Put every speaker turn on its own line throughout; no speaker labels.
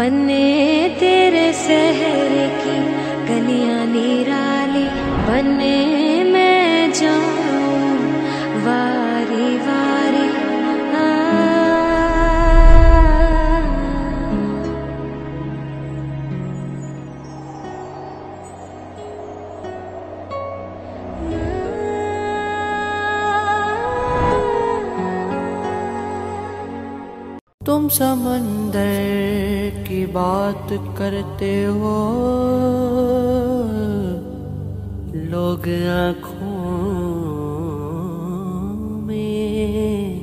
बने तेरे शहर की गलियाँ निराली बने
तुम समंदर की बात करते हो। लोग आँखों में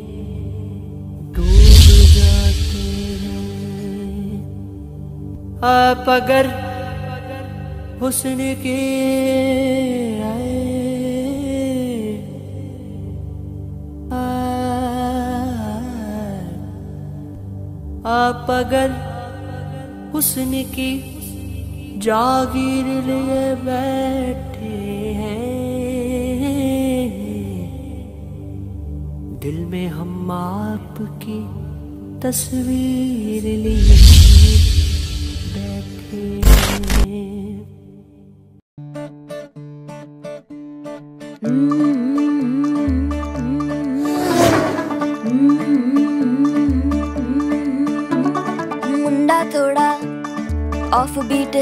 डूब जाते आप अगर हुस्न के आए आप अगर हुस्न की जागीर लिए बैठे हैं। दिल में हम आपकी तस्वीर लिए बैठे हैं।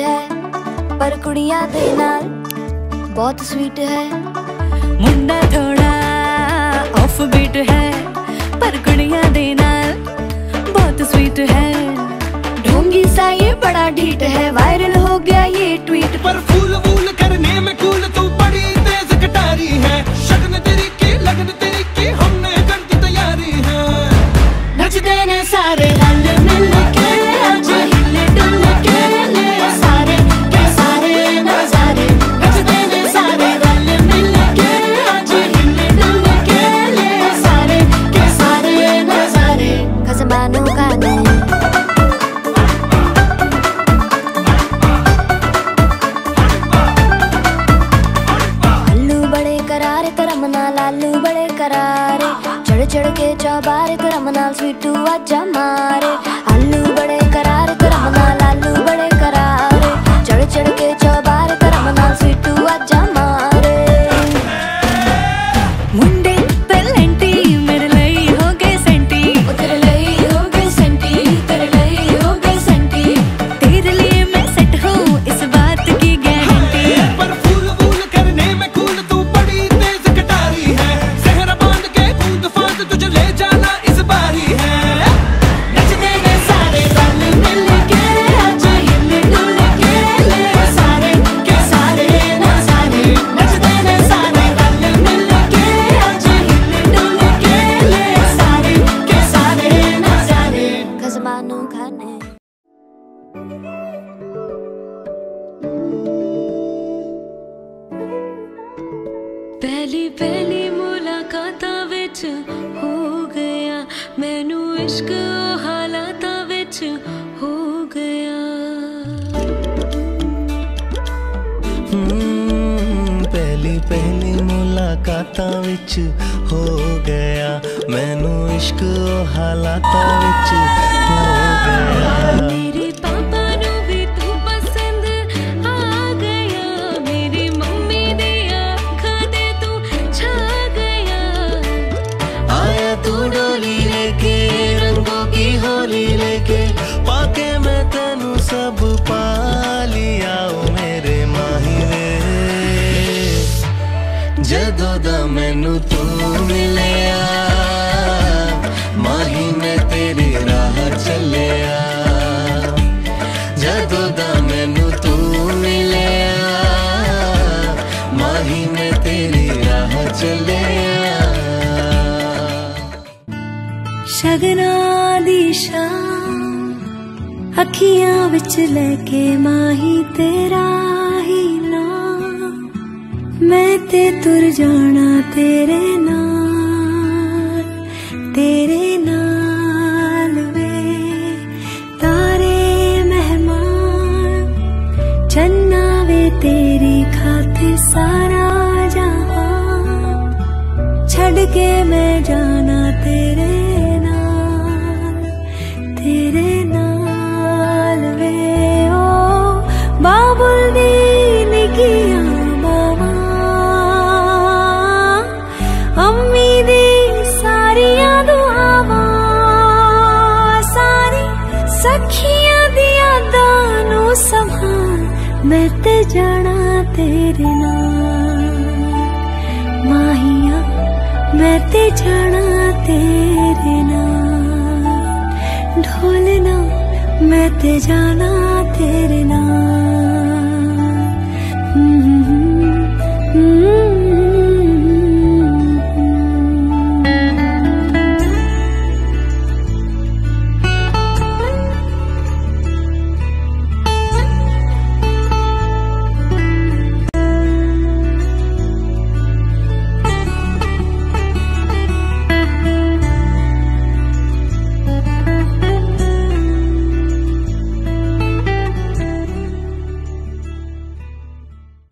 है, पर कुड़िया दे नाल बहुत स्वीट है।
मुंडा थोड़ा ऑफ़ बीट है, पर कुड़िया दे नाल बहुत स्वीट है।
ढोंगी सा बड़ा ढीट है वायरल हो गया करारे लालू बड़े करारे, चढ़ चढ़ के चौबारे तो रमना स्वीटू आजा मारे। आलू बड़े
ਪਹਿਲੀ ਪਹਿਲੀ ਮੁਲਾਕਾਤਾਂ ਵਿੱਚ ਹੋ ਗਿਆ ਮੈਨੂੰ ਇਸ਼ਕ ਉਹ ਹਾਲਾਤਾਂ ਵਿੱਚ ਹੋ ਗਿਆ
ਹਮ, ਪਹਿਲੀ ਪਹਿਲੀ ਮੁਲਾਕਾਤਾਂ ਵਿੱਚ ਹੋ ਗਿਆ ਮੈਨੂੰ ਇਸ਼ਕ ਉਹ ਹਾਲਾਤਾਂ ਵਿੱਚ ਹੋ ਗਿਆ तू मिलया माही मैं तेरी चलिया जदों तू मिलया माही मैं तेरी राह चलिया शगना दिशा अखियाँ विच लेके माही तेरा ही ਮੈਂ
ਤੇ ਤੁਰ ਜਾਣਾ ਤੇਰੇ ਨਾਲ ਤੇਰੇ ਨਾਲ मैं ते जाना तेरे नाल माहिया मैं ते जाना तेरे ढोलना मैं ते जाना तेरे नाल